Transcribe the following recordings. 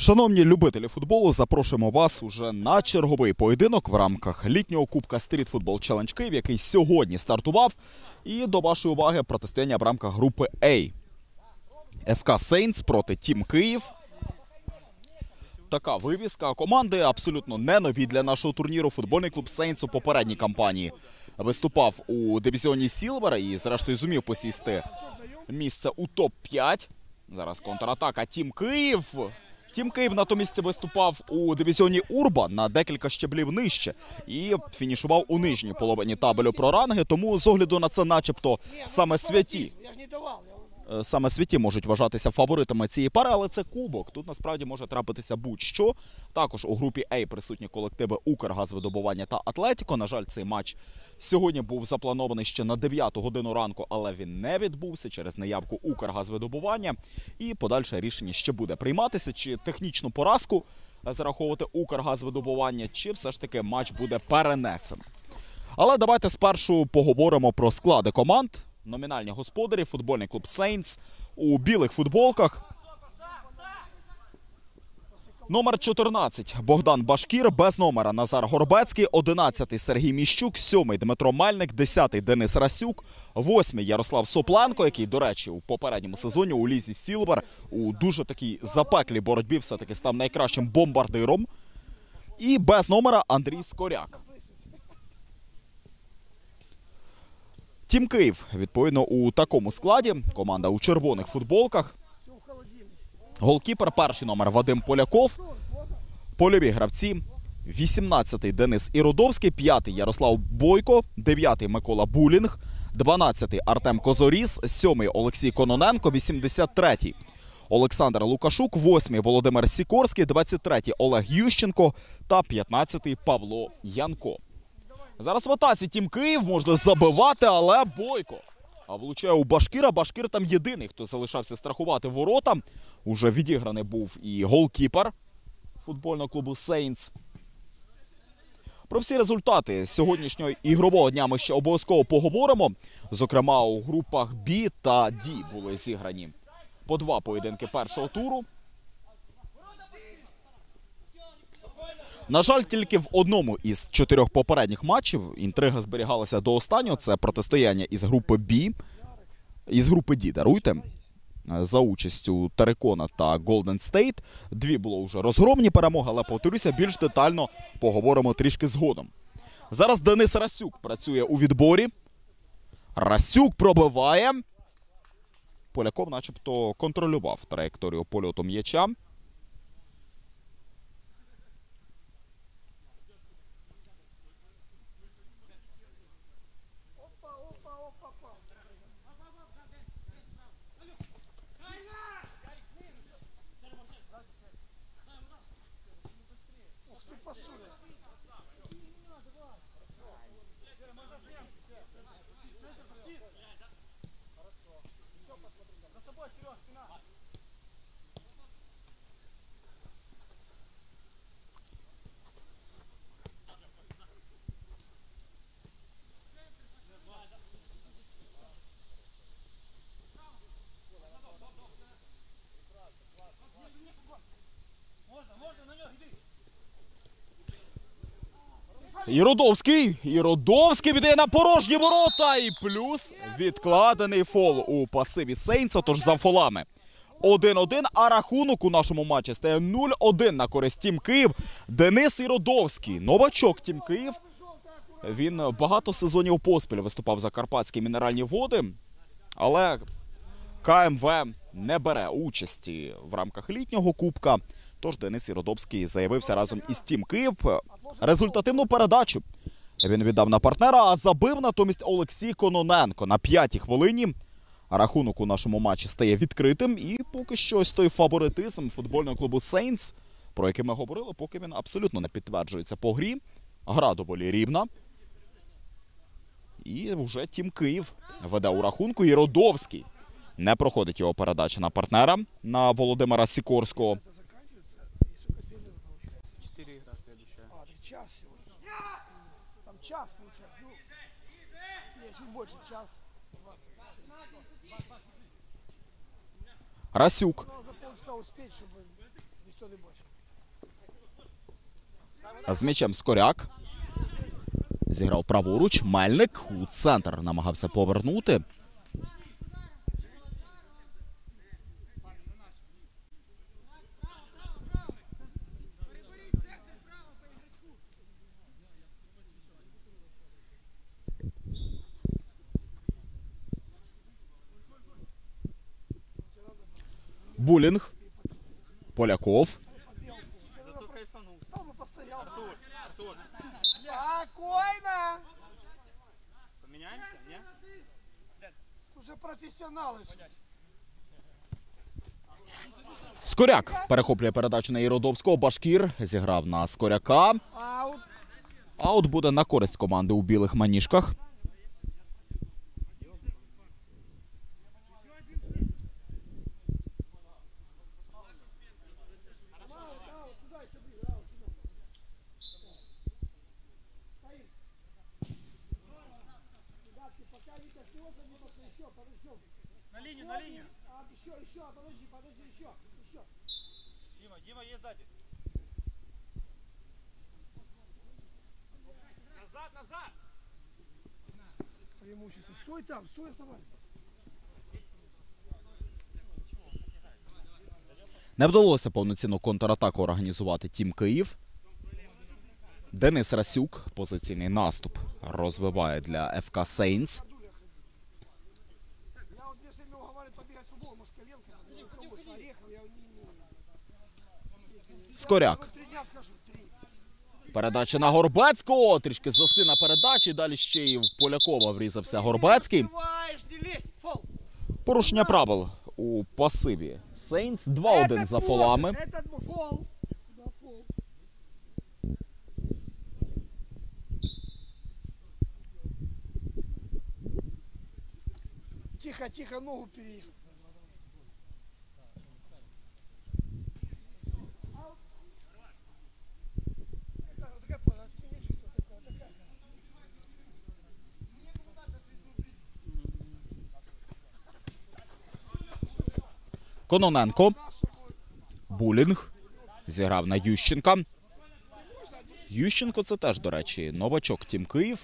Шановні любителі футболу, запрошуємо вас уже на черговий поєдинок в рамках літнього кубка Street Football Challenge Київ, який сьогодні стартував. І до вашої уваги протистояння в рамках групи А. ФК Saints проти Team Київ. Така вивіска. Команди абсолютно не нові для нашого турніру. Футбольний клуб Saints у попередній кампанії виступав у дивізіоні Silver а і, зрештою, зумів посісти місце у топ-5. Зараз контратака Тім Київ. Тім Київ натомість виступав у дивізіоні Урба на декілька щеблів нижче і фінішував у нижній половині табелю про ранги. Тому з огляду на це, начебто, саме святі. Е, Саме святі можуть вважатися фаворитами цієї пари, але це кубок. Тут насправді може трапитися будь-що. Також у групі А присутні колективи Укргазвидобування та Атлетіко. На жаль, цей матч сьогодні був запланований ще на 9 годину ранку, але він не відбувся через неявку Укргазвидобування. І подальше рішення ще буде прийматися, чи технічну поразку зараховувати Укргазвидобування, чи все ж таки матч буде перенесено. Але давайте спершу поговоримо про склади команд. Номінальні господарі, футбольний клуб Сейнс у білих футболках. Номер 14 Богдан Башкір, без номера Назар Горбецький, 11 Сергій Міщук, 7 Дмитро Мельник, 10 Денис Расюк, 8 Ярослав Сопленко, який, до речі, у попередньому сезоні у Лізі Silver у дуже такій запеклій боротьбі все-таки став найкращим бомбардиром. І без номера Андрій Скоряк. Team Київ, відповідно, у такому складі. Команда у червоних футболках. Голкіпер перший номер Вадим Поляков. Польові гравці. 18-й Денис Іродовський, 5-й Ярослав Бойко, 9-й Микола Булінг, 12-й Артем Козоріс, 7-й Олексій Кононенко, 83-й Олександр Лукашук, 8-й Володимир Сікорський, 23-й Олег Ющенко та 15-й Павло Янко. Зараз в атаці Team Київ можна забивати, але Бойко. А влучає у Башкіра. Башкір там єдиний, хто залишався страхувати ворота. Уже відіграний був і голкіпер футбольного клубу Saints. Про всі результати сьогоднішнього ігрового дня ми ще обов'язково поговоримо. Зокрема, у групах B та D були зіграні по два поєдинки першого туру. На жаль, тільки в одному із чотирьох попередніх матчів інтрига зберігалася до останнього. Це протистояння із групи Б, із групи Д, даруйте. За участю Терекона та Golden State. Дві було вже розгромні перемоги, але повторюся, більш детально поговоримо трішки згодом. Зараз Денис Расюк працює у відборі. Расюк пробиває. Поляков, начебто, контролював траєкторію польоту м'яча. Іродовський. Іродовський віддає на порожні ворота. І плюс відкладений фол у пасиві Сейнса, тож за фолами. 1-1, а рахунок у нашому матчі стає 0-1 на користь Тім Київ. Денис Іродовський, новачок Тім Київ. Він багато сезонів поспіль виступав за Карпатські мінеральні води, але КМВ не бере участі в рамках літнього кубка. Тож Денис Іродовський заявився разом із Team Київ. Результативну передачу він віддав на партнера, а забив натомість Олексій Кононенко на п'ятій хвилині. Рахунок у нашому матчі стає відкритим. І поки що ось той фаворитизм футбольного клубу Saints, про який ми говорили, поки він абсолютно не підтверджується по грі. Гра доволі рівна. І вже Team Київ веде у рахунку. Іродовський не проходить його передача на партнера на Володимира Сікорського. Час получается. Ну, чуть больше, час. Расюк. Бачив. З м'ячем Скоряк. Зіграв праворуч. Мельник у центр намагався повернути. Булінг. Поляков. Спокойно. Поменяемся? Нет? Уже профессионалы. Скоряк перехоплює передачу на Єродовського. Башкір зіграв на Скоряка. Аут. Аут буде на користь команди у білих маніжках. На линию, на линию. А, еще, еще, подожди, подожди, еще, еще. Дима, Дима есть сзади. Назад, назад! Преимущество. Стой там, стой, оставайся. Не вдалося повноцінну контратаку організувати Тім Київ. Денис Расюк позиційний наступ розвиває для ФК Сейнс. Я вот мне все время уговаривают побегать в футбол, Москаленко, ну, кого Орехов, я не, не, Скоряк. три дня скажу, три. Передача на Горбецького. Трішки засина передачі. Далі ще й в Полякова врізався Горбецький. Открываешь, не лезь, фол. Порушення правил у пасиві. Сейнс 2-1 Этот за может, фолами. Этот мо- фол. Да, фол. Тихо, тихо, ногу переехал. Кононенко. Булінг. Зіграв на Ющенка. Ющенко це теж, до речі, новачок Тім Київ.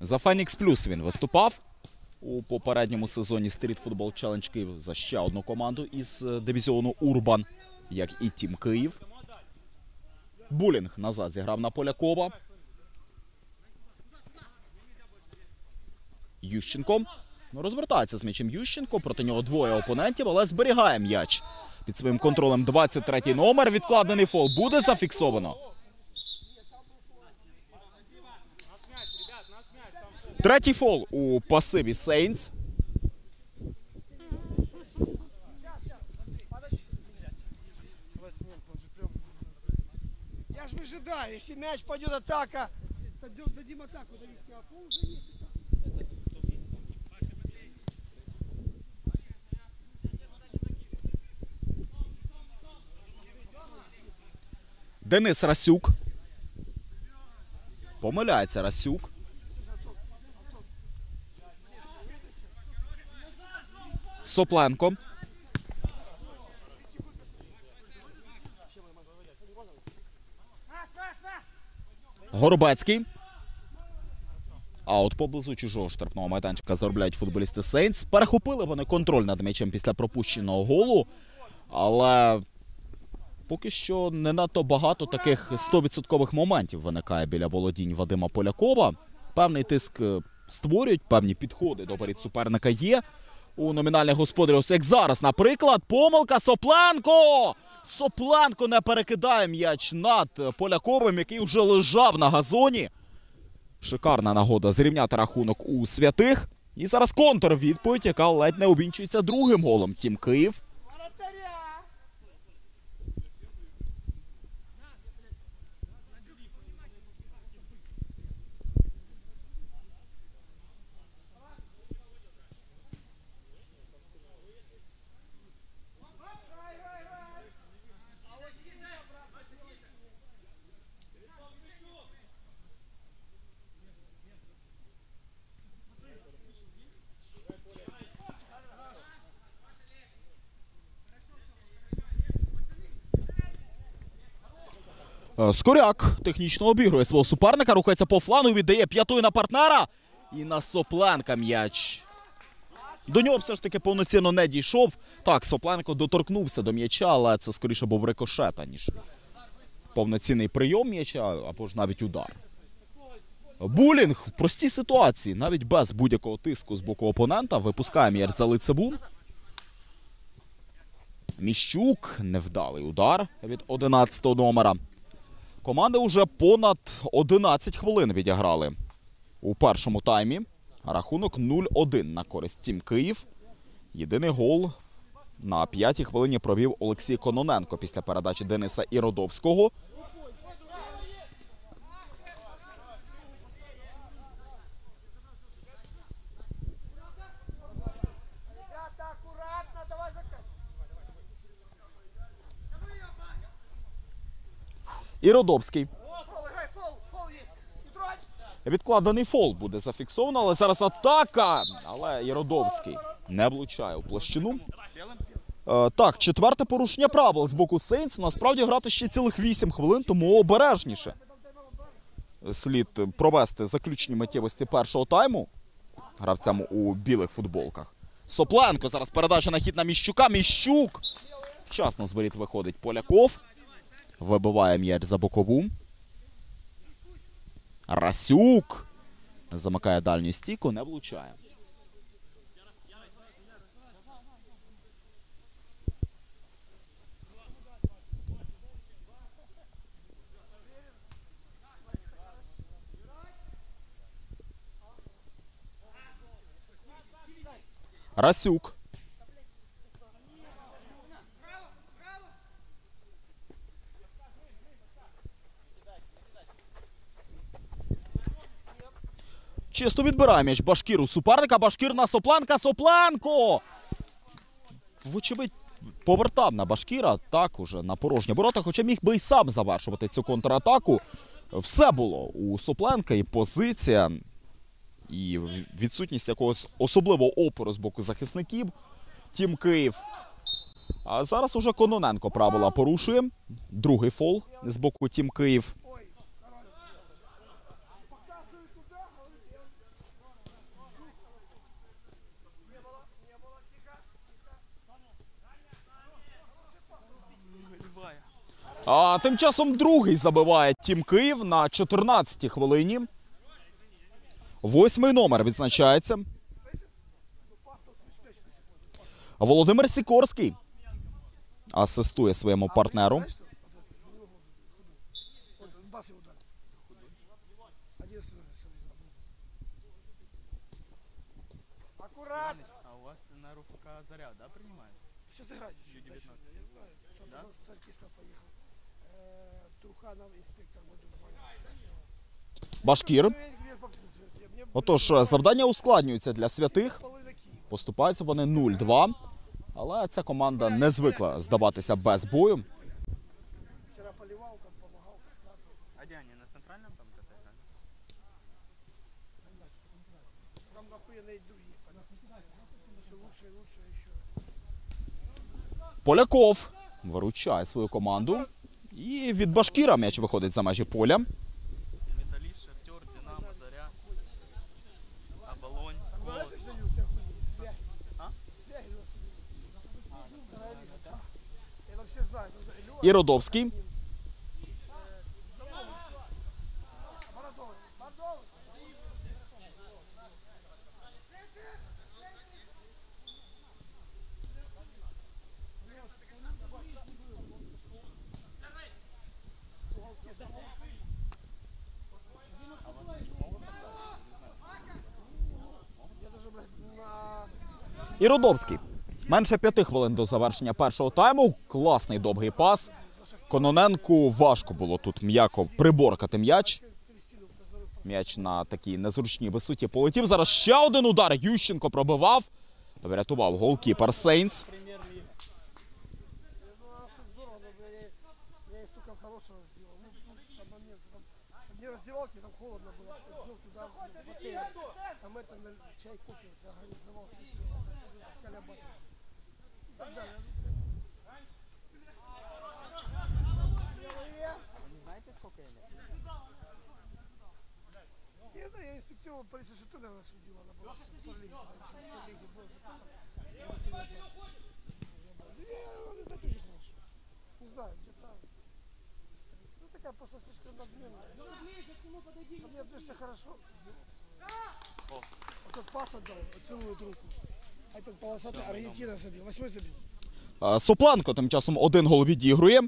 За Фенікс Плюс він виступав у попередньому сезоні Street Football Challenge Київ за ще одну команду із е, дивізіону Урбан, як і Тім Київ. Булінг назад зіграв на Полякова. Ющенко. Ну, розвертається з м'ячем Ющенко. Проти нього двоє опонентів, але зберігає м'яч. Під своїм контролем 23-й номер. Відкладений фол буде зафіксовано. Третій фол у пасиві Сейнс. Я же выжидаю, если мяч пойдет атака, дадим атаку довести, а фол уже есть. Денис Расюк. Помиляється Расюк. Сопленко. Горбецький. А от поблизу чужого штрафного майданчика заробляють футболісти Сейнс. Перехопили вони контроль над м'ячем після пропущеного голу. Але поки що не надто багато таких 100% моментів виникає біля володінь Вадима Полякова. Певний тиск е, створюють, певні підходи до воріт суперника є. У номінальних господарів, ось як зараз, наприклад, помилка Сопленко! Сопленко не перекидає м'яч над Поляковим, який вже лежав на газоні. Шикарна нагода зрівняти рахунок у святих. І зараз контрвідповідь, яка ледь не обінчується другим голом. Тім Київ. Скоряк технічно обігрує свого суперника, рухається по флану, віддає п'ятою на партнера. І на Сопленка м'яч. До нього все ж таки повноцінно не дійшов. Так, Сопленко доторкнувся до м'яча, але це скоріше був рикошет, ніж повноцінний прийом м'яча або ж навіть удар. Булінг в простій ситуації, навіть без будь-якого тиску з боку опонента, випускає м'яч за лицебу. Міщук, невдалий удар від 11 номера. Команди вже понад 11 хвилин відіграли у першому таймі. Рахунок 0-1 на користь Тім Київ. Єдиний гол на п'ятій хвилині провів Олексій Кононенко після передачі Дениса Іродовського. Не трогай. Відкладений фол буде зафіксовано, але зараз атака. Але Іродовський не влучає у площину. Е, так, четверте порушення правил з боку Сейнс. Насправді грати ще цілих 8 хвилин, тому обережніше. Слід провести заключні миттєвості першого тайму гравцям у білих футболках. Сопленко зараз передача на хід на Міщука. Міщук. Вчасно з воріт виходить Поляков. Вибиває м'яч за бокову. Расюк. Замикає дальню стійку, не влучає. Расюк. Чисто відбирає м'яч Башкір у суперника. Башкір на Сопленка. Сопленко! Вочевидь, повертав на Башкіра так уже на порожні ворота, хоча міг би й сам завершувати цю контратаку. Все було у Сопленка і позиція, і відсутність якогось особливого опору з боку захисників. Тім Київ. А зараз уже Кононенко правила порушує. Другий фол з боку Тім Київ. А тим часом другий забиває Тім Київ на 14-й хвилині. Восьмий номер відзначається. Володимир Сікорський асистує своєму партнеру. Башкір. Отож, завдання ускладнюються для святих. Поступаються вони 0-2. Але ця команда не звикла здаватися без бою. Вчера поливал, там. Поляков виручає свою команду. І від Башкіра м'яч виходить за межі поля. Это все знают. Вот Лёва, Іродовський. Бородовый. Бородовый. Я даже, блядь, на... Іродовський. Менше п'яти хвилин до завершення першого тайму. Класний довгий пас. Кононенку важко було тут м'яко приборкати м'яч. М'яч на такій незручній висоті полетів. Зараз ще один удар. Ющенко пробивав. Врятував голкіпер Сейнс. Ну, а что здорово, но я, я и столько хорошего сделал. Ну, ну, там момент, там, там не раздевалки, там холодно было. Я Сел туда, в отель. Там это, на чай, кофе организовал. Я, да, я инспектировал полиции, что ты, наверное, судила. Она была в Старлиге, раньше в Старлиге был. Я не знаю, тоже хорошо. Не знаю, где-то... Ну, такая просто слишком надменная. Ко мне относится хорошо. Вот тот пас отдал, целует руку. А этот полосатый Аргентина забил. Восьмой забил. Е, Сопленко тим часом один гол відігрує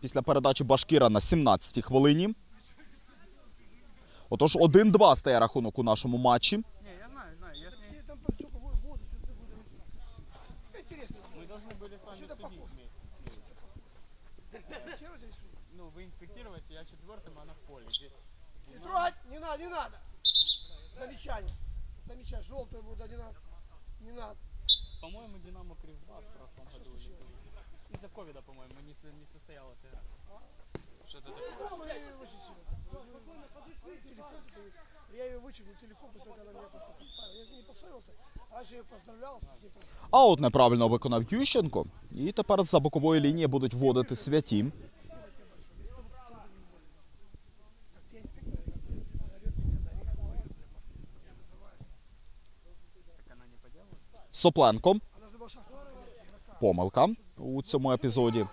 після передачі Башкіра на 17-й хвилині. Отож, 1-2 стає рахунок у нашому матчі. Не, я знаю, знаю. Я с ней... И там подсёка воздух, что ты будешь. Интересно. Мы должны были с вами Что-то судить похоже. вместе. Инспектировать или судить? Ну, вы инспектируете, я четвертым, она в поле. Ди- Не Динамо- трогать, не надо, не надо. Замечание. Замечание. Желтую будет, не надо. Не надо. По-моему, Динамо Кривбас в прошлом году. или было. Из-за ковида, по-моему, не, со- не состоялась игра. Что-то такое. Да, мы ее очень сильно. Телефон стоит. Я ее вычеркнул, телефон, после того, когда меня просто поставил. Я с ней не поссорился. Раньше я ее поздравлял, с ней просто. А от неправильно виконав Ющенко. І тепер за бокової лінії будуть вводити святі. Сопленко. Помилка у цьому епізоді.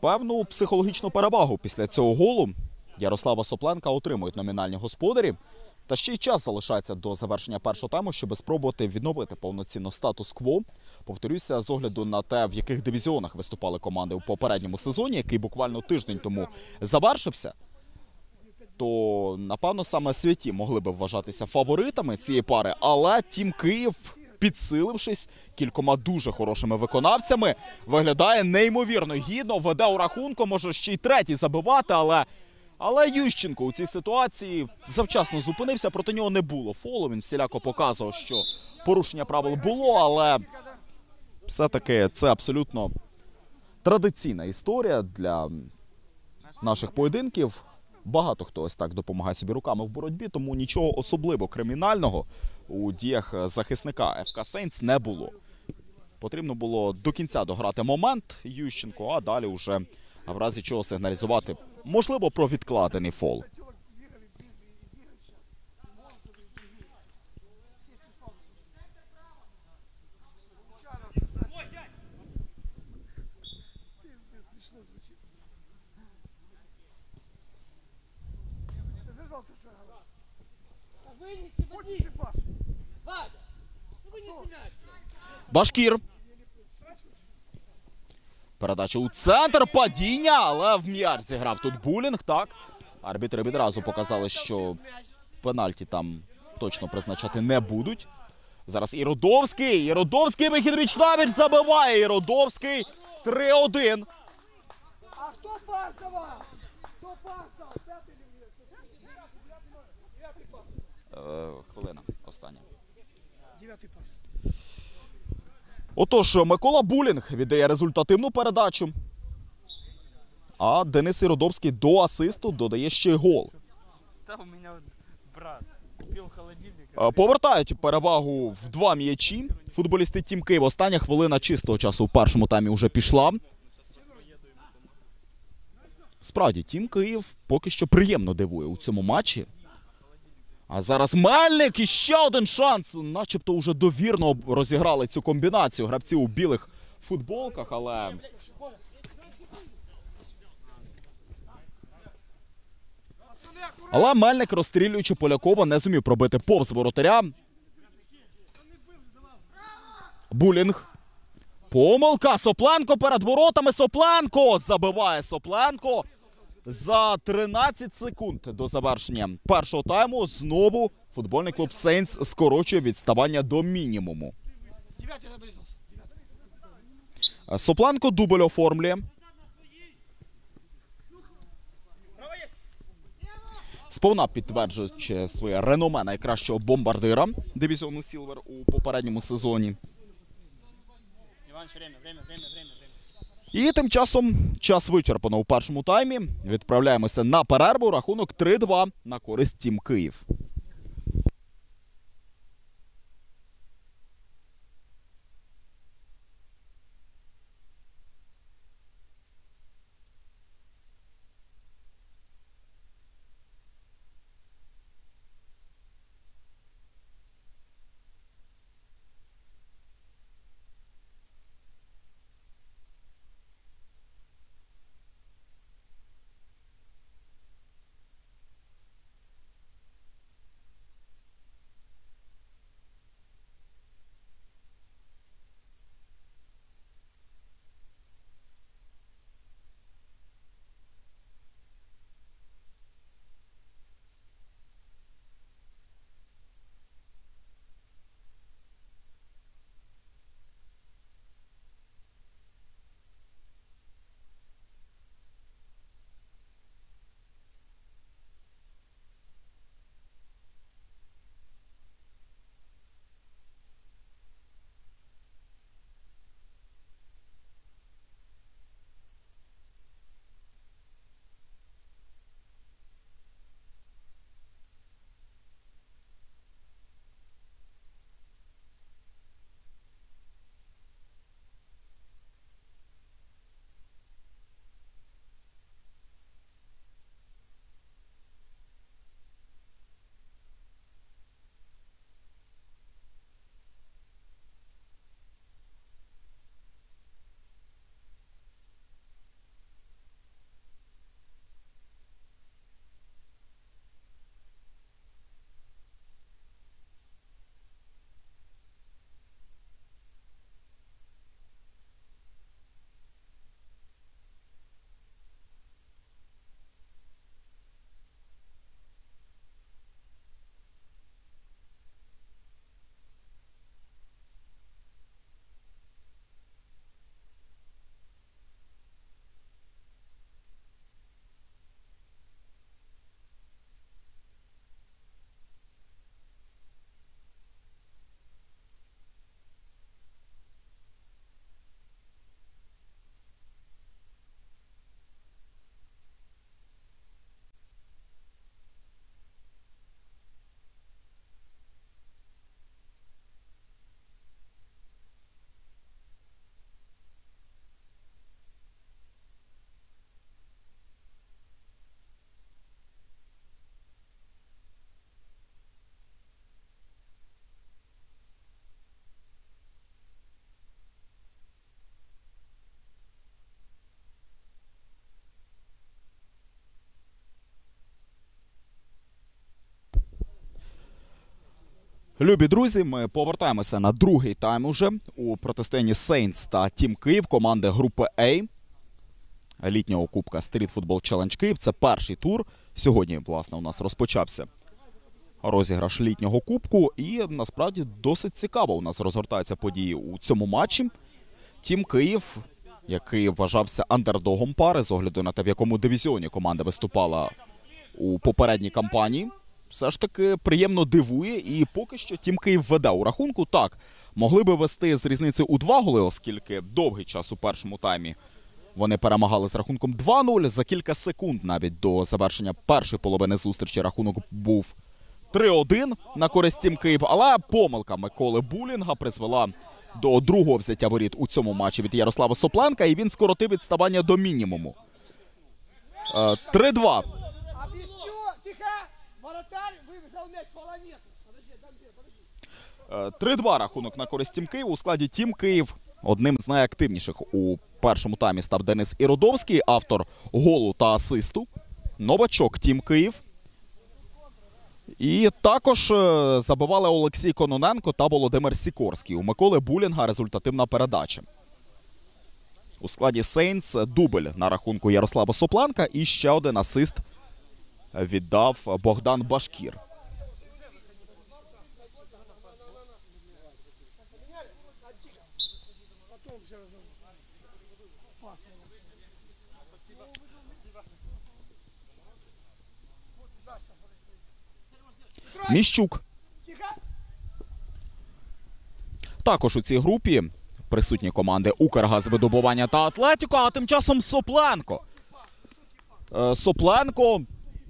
Певну психологічну перевагу після цього голу Ярослава Сопленка отримують номінальні господарі. Та ще й час залишається до завершення першого тайму, щоб спробувати відновити повноцінно статус-кво. Повторюся, з огляду на те, в яких дивізіонах виступали команди у попередньому сезоні, який буквально тиждень тому завершився. То напевно саме святі могли би вважатися фаворитами цієї пари, але Тім Київ, підсилившись кількома дуже хорошими виконавцями, виглядає неймовірно гідно, веде у рахунку, може ще й третій забивати, але. Але Ющенко у цій ситуації завчасно зупинився, проти нього не було фолу. Він всіляко показував, що порушення правил було, але все-таки це абсолютно традиційна історія для наших поєдинків. Багато хто ось так допомагає собі руками в боротьбі, тому нічого особливо кримінального у діях захисника ФК Сейнс не було. Потрібно було до кінця дограти момент Ющенко, а далі вже в разі чого сигналізувати, можливо, про відкладений фол. Башкір. Передача у центр падіння, але в м'яч зіграв тут булінг. Так арбітри відразу показали, що пенальті там точно призначати не будуть. Зараз Іродовський. Іродовський вихід віч навіч забиває. Іродовський 3-1. А кто пас давал? Кто пас дал? Пятый или нет? Девятый пас. Е, хвилина остання. Девятый пас. Отож, Микола Булінг віддає результативну передачу. А Денис Іродовський до асисту додає ще й гол. Да, у вот брат. Е, Повертають перевагу в два м'ячі. Футболісти Тім Київ. Остання хвилина чистого часу в першому таймі вже пішла. Справді, Тім Київ поки що приємно дивує у цьому матчі. А зараз Мельник і ще один шанс. Начебто вже довірно розіграли цю комбінацію гравці у білих футболках, але. Але Мельник, розстрілюючи Полякова, не зумів пробити повз воротаря. Булінг. Помилка. Сопленко перед воротами. Сопленко забиває Сопленко. За 13 секунд до завершення першого тайму знову футбольний клуб Сейнс скорочує відставання до мінімуму. Наблизился. Дубль оформлює. Сповна підтверджуючи своє реноме найкращого бомбардира дивізіону Сілвер у попередньому сезоні. Время, время, время, время, время. І тим часом час вичерпано у першому таймі. Відправляємося на перерву. Рахунок 3-2 на користь Тім Київ. Любі друзі, ми повертаємося на другий тайм уже у протистоянні Saints та Тім Київ команди групи А літнього кубка Street Football Challenge Київ. Це перший тур. Сьогодні, власне, у нас розпочався розіграш літнього кубку. І насправді досить цікаво у нас розгортаються події у цьому матчі. Тім Київ, який вважався андердогом пари з огляду на те, в якому дивізіоні команда виступала у попередній кампанії, все ж таки приємно дивує. І поки що Тім Київ веде у рахунку. Так, могли би вести з різницею у два голи, оскільки довгий час у першому таймі вони перемагали з рахунком 2-0. За кілька секунд навіть до завершення першої половини зустрічі рахунок був 3-1 на користь Тім Київ. Але помилка Миколи Булінга призвела до другого взяття воріт у цьому матчі від Ярослава Сопленка, і він скоротив відставання до мінімуму. Е, 3-2. Объясню, тихо, вратарь выбежал мяч полонет. Подожди, дам тебе, подожди. Е, 3-2 рахунок на користь Тім Київ. У складі Тім Київ одним з найактивніших у першому таймі став Денис Іродовський, автор голу та асисту. Новачок Тім Київ. І також е, забивали Олексій Кононенко та Володимир Сікорський. У Миколи Булінга результативна передача. У складі Сейнс дубль на рахунку Ярослава Сопленка і ще один асист віддав Богдан Башкір. Міщук Також у цій групі присутні команди Укргазвидобування та Атлетіко, а тим часом Сопленко. Е, Сопленко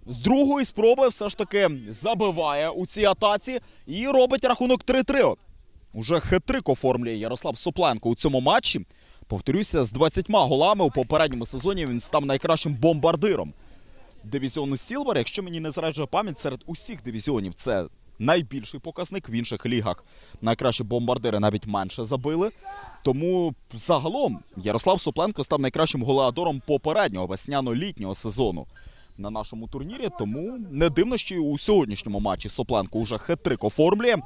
з другої спроби все ж таки забиває у цій атаці і робить рахунок 3-3. Уже хитрик оформлює Ярослав Сопленко у цьому матчі. Повторюся, з 20 голами у попередньому сезоні він став найкращим бомбардиром дивізіону Сілвер. Якщо мені не зраджує пам'ять, серед усіх дивізіонів це найбільший показник. В інших лігах найкращі бомбардири навіть менше забили. Тому загалом Ярослав Сопленко став найкращим голеадором попереднього весняно-літнього сезону на нашому турнірі. Тому не дивно, що і у сьогоднішньому матчі Сопленко уже хитрик оформлює.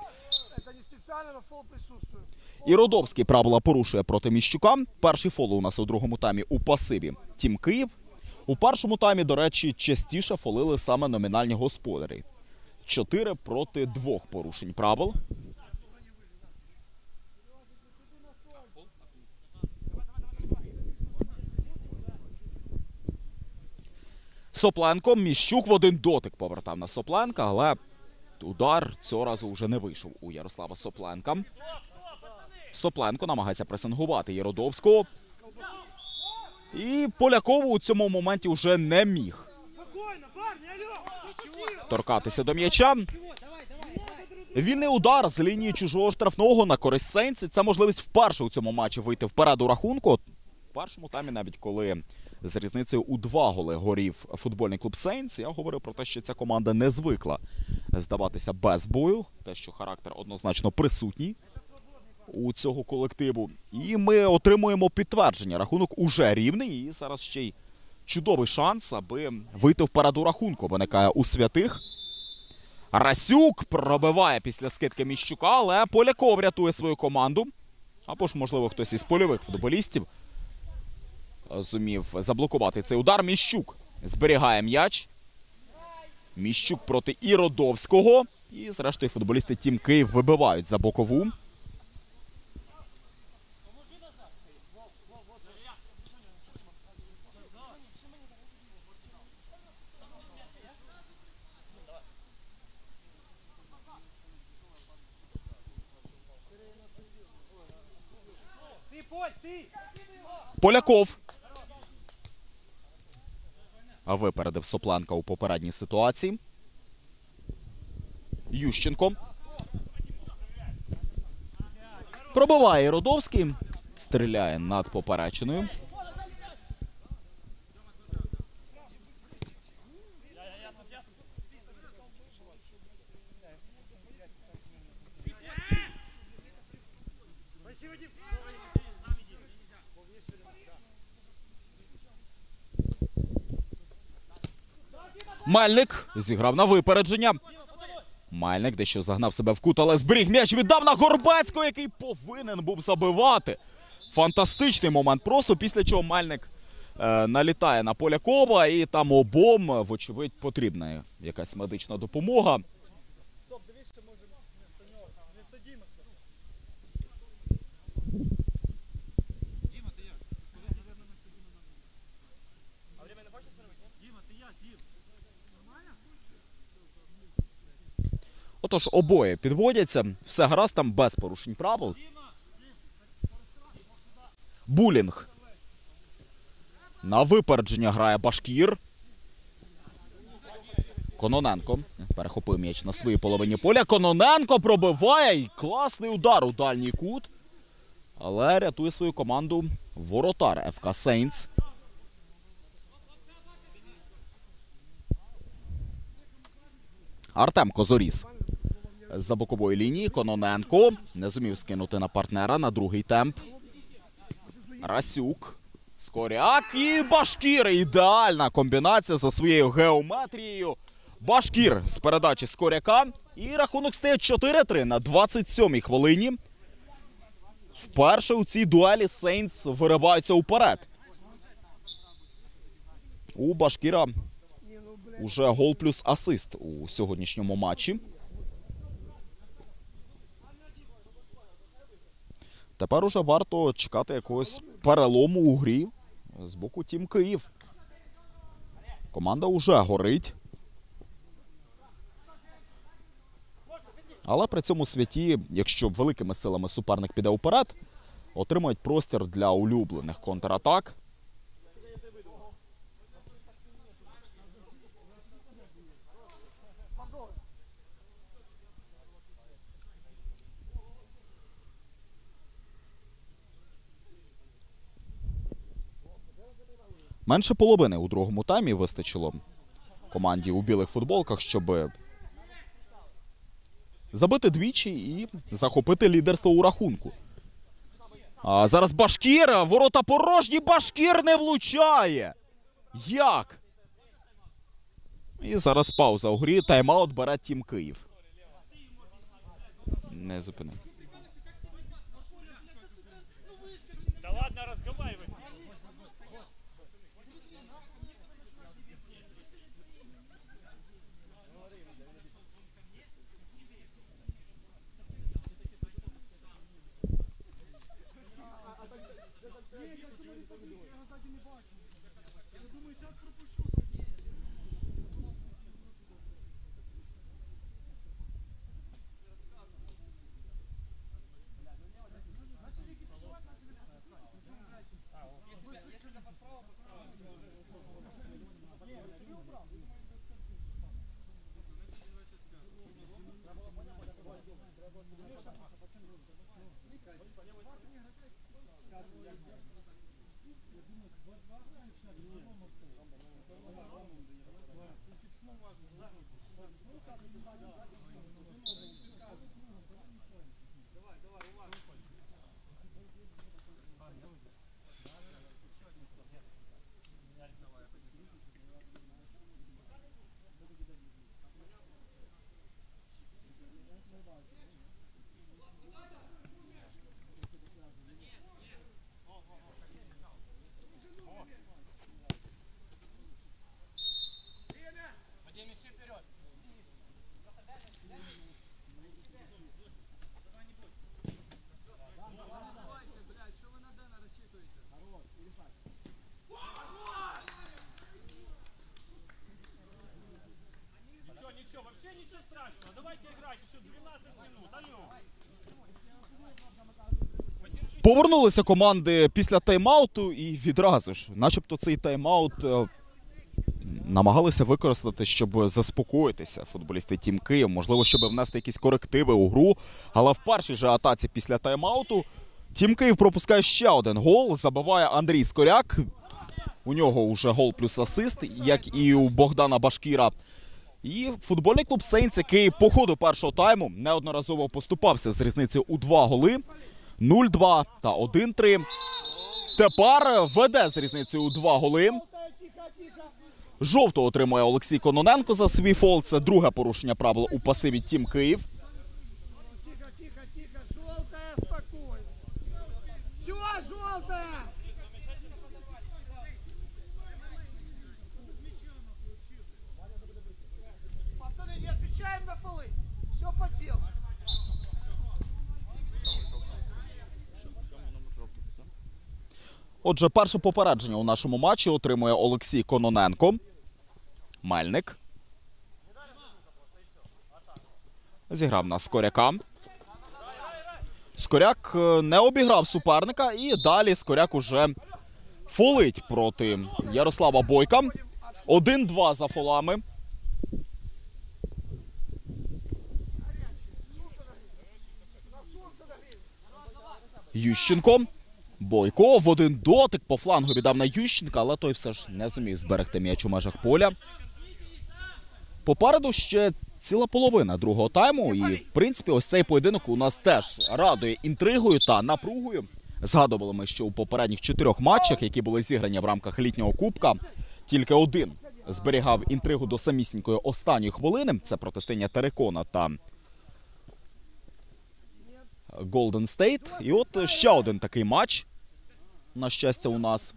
Родовський правила порушує проти Міщука. Перший фол у нас у другому таймі у пасиві Тім Київ. У першому таймі, до речі, частіше фолили саме номінальні господарі. Чотири проти двох порушень правил. Сопленко Міщук в один дотик повертав на Сопленка, але удар цього разу вже не вийшов у Ярослава Сопленка. Сопленко намагається пресингувати Єродовського. І Полякову у цьому моменті вже не міг торкатися до м'яча. Вільний удар з лінії чужого штрафного на користь Сейнці. Це можливість вперше у цьому матчі вийти вперед у рахунку. Першому таймі, навіть коли з різницею у два голи горів футбольний клуб Сейнс, я говорив про те, що ця команда не звикла здаватися без бою, те, що характер однозначно присутній у цього колективу. І ми отримуємо підтвердження. Рахунок уже рівний. І зараз ще й чудовий шанс, аби вийти вперед рахунку. Виникає у святих. Расюк пробиває після скидки Міщука, але Поляков рятує свою команду. Або ж, можливо, хтось із польових футболістів зумів заблокувати цей удар. Міщук зберігає м'яч. Міщук проти Іродовського. І, зрештою, футболісти Тім Київ вибивають за бокову. Поляков. Випередив Сопленка у попередній ситуації. Ющенко. Пробиває Родовський. Стріляє над попереченою. Мельник зіграв на випередження. Мальник дещо загнав себе в кут, але зберіг м'яч віддав на Горбецького, який повинен був забивати. Фантастичний момент. Просто після чого Мальник е, налітає на Полякова, і там обом, вочевидь, потрібна якась медична допомога. Отож, обоє підводяться, все гаразд там без порушень правил. Булінг. На випередження грає Башкір. Кононенко перехопив м'яч на своїй половині поля. Кононенко пробиває і класний удар у дальній кут. Але рятує свою команду воротар ФК Сейнтс. Артем Козоріс з-за бокової лінії. Кононенко не зумів скинути на партнера на другий темп. Расюк. Скоряк і Башкір. Ідеальна комбінація за своєю геометрією. Башкір з передачі Скоряка. І рахунок стає 4-3 на 27-й хвилині. Вперше у цій дуелі Сейнтс вириваються уперед. У Башкіра уже гол плюс асист у сьогоднішньому матчі. Тепер уже варто чекати якогось перелому у грі з боку Тім Київ. Команда уже горить. Але при цьому святі, якщо великими силами суперник піде уперед, отримають простір для улюблених контратак. Менше половини у другому таймі вистачило команді у білих футболках, щоб забити двічі і захопити лідерство у рахунку. А зараз Башкір, ворота порожні, Башкір не влучає. Як? І зараз пауза у грі. Тайм-аут бере Тім Київ. Не зупинив. Повернулися команди після тайм-ауту і відразу ж, начебто цей тайм-аут е, намагалися використати, щоб заспокоїтися футболісти Team Київ, можливо, щоб внести якісь корективи у гру. Але в першій же атаці після тайм-ауту Team Київ пропускає ще один гол. Забиває Андрій Скоряк. У нього вже гол плюс асист, як і у Богдана Башкіра. І футбольний клуб Saints, який по ходу першого тайму неодноразово поступався з різницею у два голи. 0-2 та 1-3. Тепер веде з різницею у два голи. Жовто отримує Олексій Кононенко за свій фол. Це друге порушення правил у пасиві Тім Київ. Тихо, тихо, тихо. Желтая, спокойно. Все, желтая. Пацаны, не отвечаем на фолы. Все по делу. Отже, перше попередження у нашому матчі отримує Олексій Кононенко. Мельник. Зіграв на Скоряка. Скоряк е, не обіграв суперника, і далі Скоряк уже фолить проти Ярослава Бойка. 1-2 за фолами. Ющенко. Бойко в один дотик по флангу віддав на Ющенка, але той все ж не зумів зберегти м'яч у межах поля. Попереду ще ціла половина другого тайму. І, в принципі, ось цей поєдинок у нас теж радує інтригою та напругою. Згадували ми, що у попередніх чотирьох матчах, які були зіграні в рамках літнього кубка, тільки один зберігав інтригу до самісінької останньої хвилини. Це протистояння Терекона та Golden State. І от ще один такий матч. На щастя, у нас.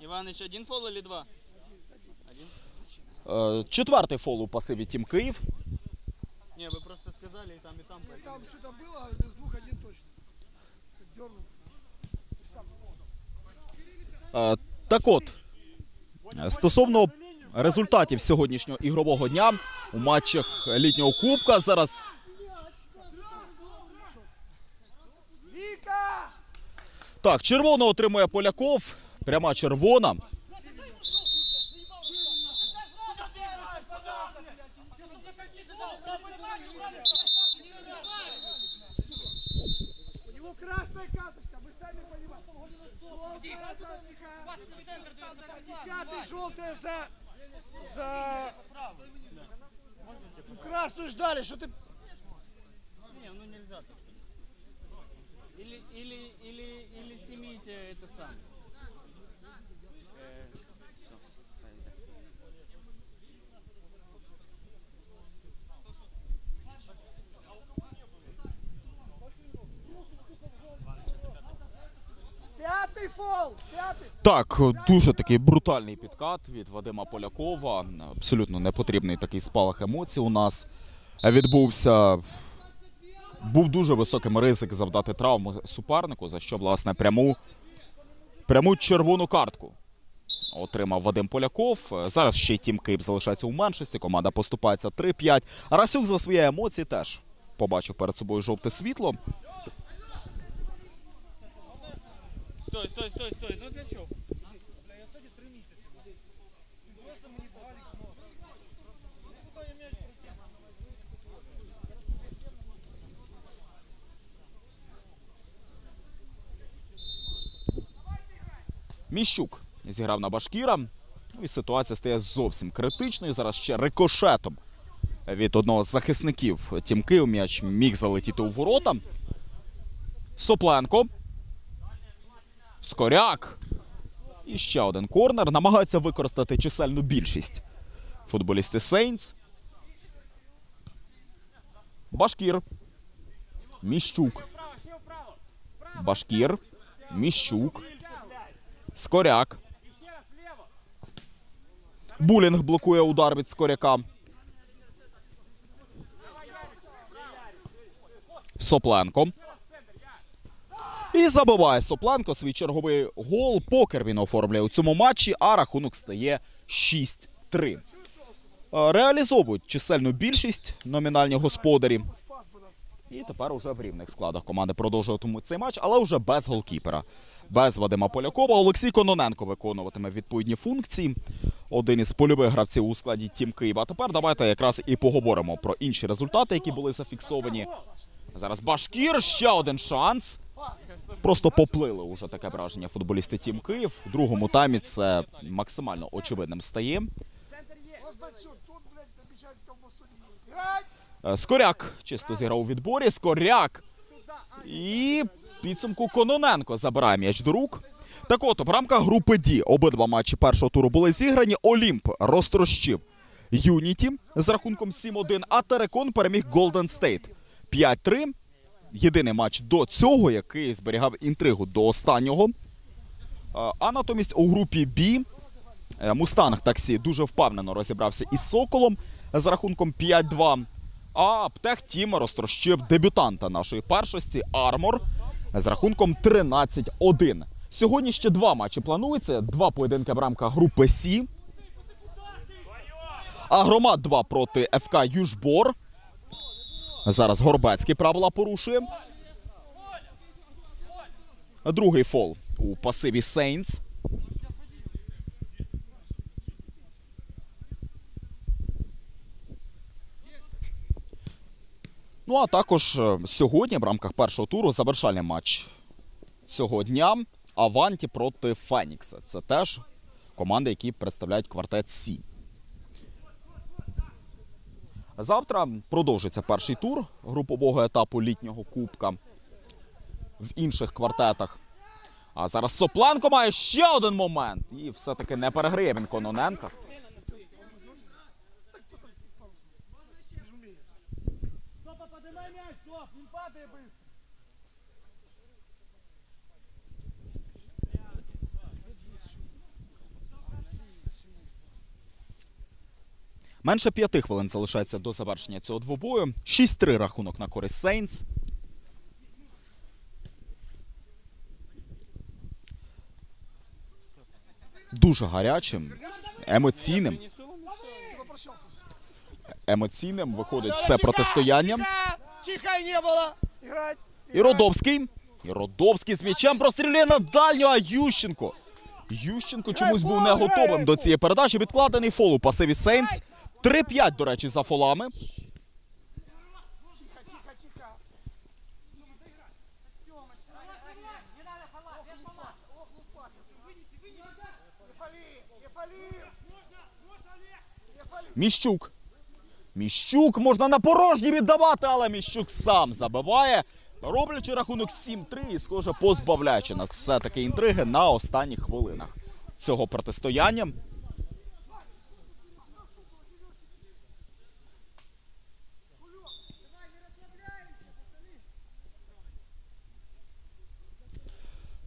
Иваныч, один фол или два? Е, Четвертий фол у пасиві Тім Київ. Не, вы просто сказали и там, и там. поэтому. Там что-то было, из двух один точно. Дернул. Ты сам. Е, Так от, е, стосовно результатів сьогоднішнього ігрового дня у матчах літнього кубка зараз так, червоно отримує Поляков. Пряма червона. Десятый желтая за... За... Ну, красную ждали, что ты... Не, ну нельзя так. Или, или, или, или снимите это сам. Так, дуже такий брутальний підкат від Вадима Полякова. Абсолютно непотрібний такий спалах емоцій у нас відбувся. Був дуже високим ризик завдати травму супернику, за що, власне, пряму, пряму червону картку отримав Вадим Поляков. Зараз ще й Тім Київ залишається у меншості. Команда поступається 3-5. Расюк за свої емоції теж побачив перед собою жовте світло. Стой, стой, стой, стой. Ну для чего? Міщук зіграв на Башкіра. Ну і ситуація стає зовсім критичною. Зараз ще рикошетом від одного з захисників Тім Київ м'яч міг залетіти у ворота. Сопленко. Скоряк. І ще один корнер. Намагаються використати чисельну більшість. Футболісти Сейнс. Башкір. Міщук. Башкір. Міщук. Скоряк. Булінг блокує удар від Скоряка. Сопленко. І забиває Сопленко свій черговий гол. Покер він оформлює у цьому матчі, а рахунок стає 6-3. Е, Реалізовують чисельну більшість номінальні господарі. І тепер уже в рівних складах команди продовжуватимуть цей матч, але вже без голкіпера. Без Вадима Полякова. Олексій Кононенко виконуватиме відповідні функції. Один із польових гравців у складі Тім Києва. Тепер давайте якраз і поговоримо про інші результати, які були зафіксовані. Зараз Башкір, ще один шанс. Просто поплили уже таке враження футболісти Тім Київ. У другому таймі це максимально очевидним стає. Е, Скоряк чисто зіграв у відборі. Скоряк. І підсумку Кононенко забирає м'яч до рук. Так от, в рамках групи Ді обидва матчі першого туру були зіграні. Олімп розтрощив Unity з рахунком 7-1, а Терекон переміг Golden State 5-3. Єдиний матч до цього, який зберігав інтригу до останнього. Е, А натомість у групі B е, Мустанг таксі дуже впевнено розібрався із Соколом з рахунком 5-2. А Птех Team розтрощив дебютанта нашої першості Armor з рахунком 13-1. Сьогодні ще два матчі планується. Два поєдинки в рамках групи C. Агромат 2 проти ФК Южбор. Зараз Горбецький правила порушує. Другий фол у пасиві Сейнс. Ну а також е, сьогодні в рамках першого туру завершальний матч цього дня Аванті проти Фенікса. Це теж команди, які представляють квартет Сі. Завтра продовжиться перший тур групового етапу літнього кубка в інших квартетах. А зараз Сопланко має ще один момент. І все-таки не перегриє він Кононенка. Менше п'яти хвилин залишається до завершення цього двобою. 6-3 рахунок на користь Сейнс. Дуже гарячим, емоційним. Емоційним виходить це протистояння. Тихо не. Играть. І Родовський. І Родовський з м'ячем прострілює на дальню, а Ющенко. Ющенко чомусь був не готовим до цієї передачі. Відкладений фол у пасиві Сейнс. 3-5, до речі, за фолами. Міщук. Міщук можна на порожній віддавати, але Міщук сам забиває, роблячи рахунок 7-3 і, схоже, позбавляючи нас все-таки інтриги на останніх хвилинах цього протистояння.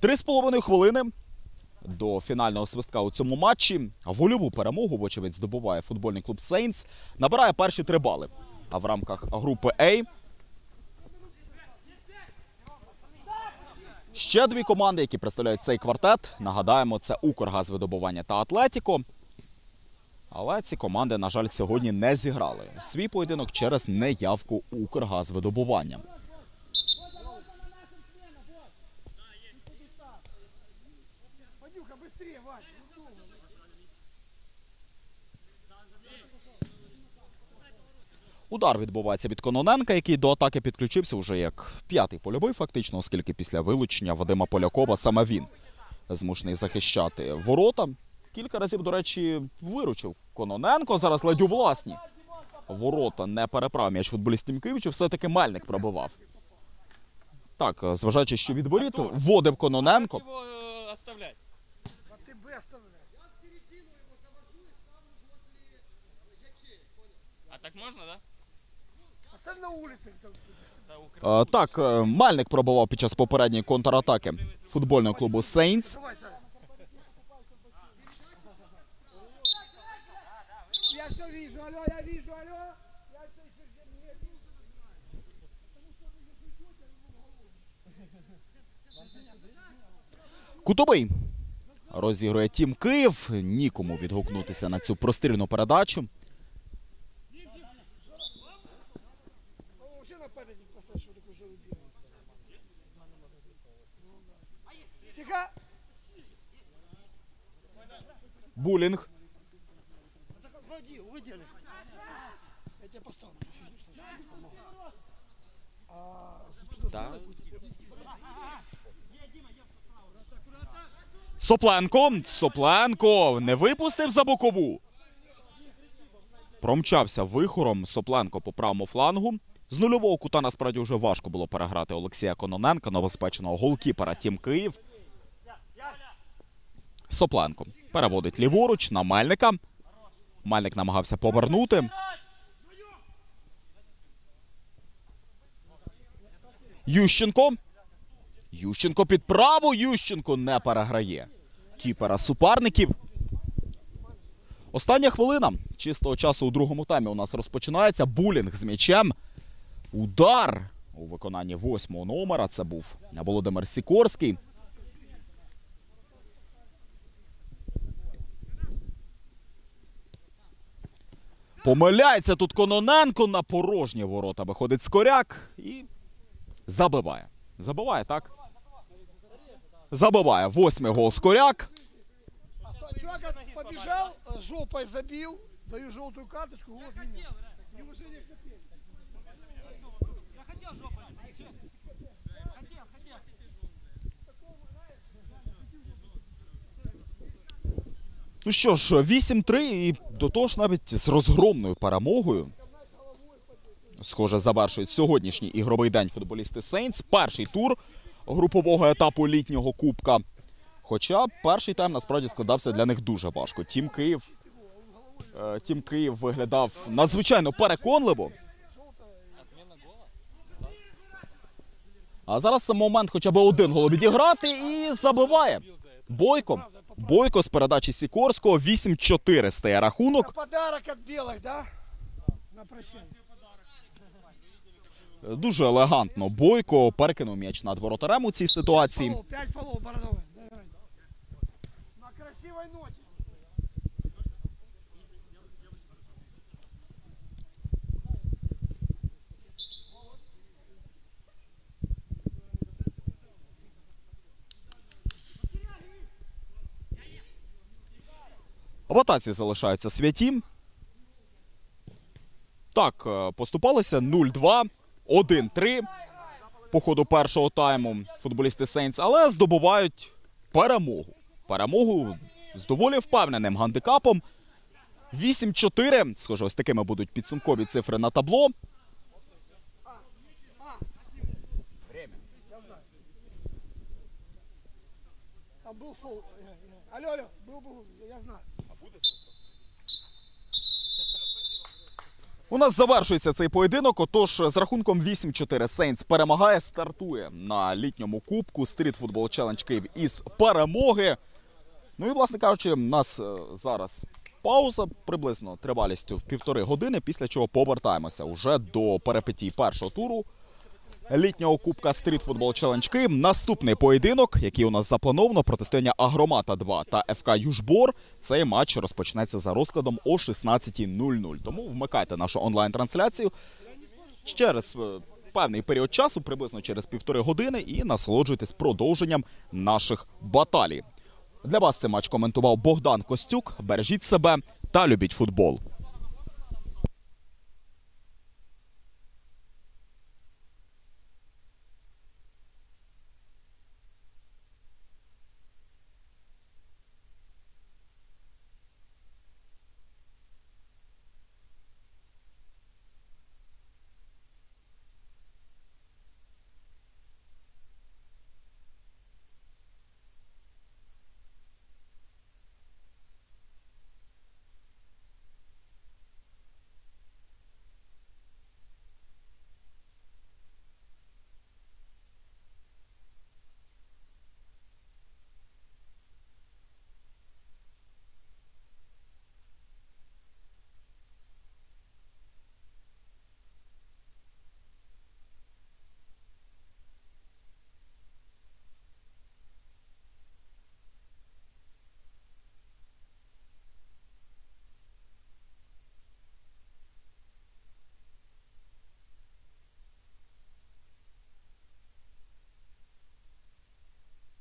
Три з половиною хвилини до фінального свистка у цьому матчі. Вольову перемогу, вочевидь, здобуває футбольний клуб Сейнс. Набирає перші три бали. А в рамках групи А ще дві команди, які представляють цей квартет. Нагадаємо, це Укргазвидобування та Атлетіко. Але ці команди, на жаль, сьогодні не зіграли свій поєдинок через неявку Укргазвидобування. Удар відбувається від Кононенка, який до атаки підключився вже як п'ятий польовий, фактично, оскільки після вилучення Вадима Полякова саме він змушений захищати ворота. Кілька разів, до речі, виручив Кононенко. Зараз ледь у власні. Ворота не переправ м'яч футболіст Тімкевичу, все-таки Мельник пробивав. Так, зважаючи, що від воріт вводив Кононенко. Его э, оставлять. А ты бы оставляй. А так можно, да? Оставь на Е, Так, е, Мельник пробував під час попередньої контратаки футбольного клубу Сейнс. Давай, Саня. Я все вижу, алло, я вижу, алло. Я все еще не. Кутовий розігрує Тім Київ. Нікому відгукнутися на цю прострільну передачу. Ну, вообще на память поставь, что такое же убил. Тихо. Булінг. Так, Войди, Олег. Я тебя поставлю. Да. Сопленко. Сопленко не випустив за бокову. Промчався вихором Сопленко по правому флангу. З нульового кута насправді вже важко було переграти Олексія Кононенка, новоспеченого голкіпера Тім Київ. Сопленко переводить ліворуч на Мельника. Мельник намагався повернути. Ющенко. Ющенко під праву. Ющенко не переграє. Кіпера суперників. Остання хвилина чистого часу у другому таймі у нас розпочинається. Булінг з м'ячем. Удар у виконанні восьмого номера. Це був Володимир Сікорський. Помиляється тут Кононенко на порожні ворота. Виходить Скоряк і забиває. Забиває, так? Забиває. Восьмий гол Скоряк. Чувак побежал, э, жопой забил, даю желтую карточку, вот меня. Неуважение Ну що ж, 8-3 і до того ж навіть з розгромною перемогою. Схоже, завершують сьогоднішній ігровий день футболісти Saints. Перший тур групового етапу літнього кубка. Хоча перший тайм насправді складався для них дуже важко. Team Київ, е, Team Київ виглядав надзвичайно переконливо. А зараз момент хоча б один гол відіграти і забиває. Бойко. Бойко з передачі Сікорського 8-4 стає рахунок. Это подарок от белых, да? На прощание. Дуже елегантно Бойко перекинув м'яч над воротарем у цій ситуації. Фолов, пять фолов, Бородовый. Давай. На красивой ноте. В атаці залишаються святі. Так, е, поступалися 0-2, 1-3 по ходу першого тайму футболісти Сейнс, але здобувають перемогу. Перемогу з доволі впевненим гандикапом. 8-4. Схоже, ось такими будуть підсумкові цифри на табло. Там был фол. э, э. Алло, алло, был, был, У нас завершується цей поєдинок. Отож, з рахунком 8-4 Saints перемагає, стартує на літньому кубку Street Football Challenge Київ із перемоги. Ну і, власне кажучи, у нас е, зараз пауза приблизно тривалістю півтори години, після чого повертаємося уже до перипетій першого туру літнього кубка Стріт Футбол Челендж Київ. Наступний поєдинок, який у нас заплановано, протистояння Агромата 2 та ФК Южбор. Цей матч розпочнеться за розкладом о 16.00. Тому вмикайте нашу онлайн-трансляцію через е, певний період часу, приблизно через півтори години, і насолоджуйтесь продовженням наших баталій. Для вас цей матч коментував Богдан Костюк. Бережіть себе та любіть футбол.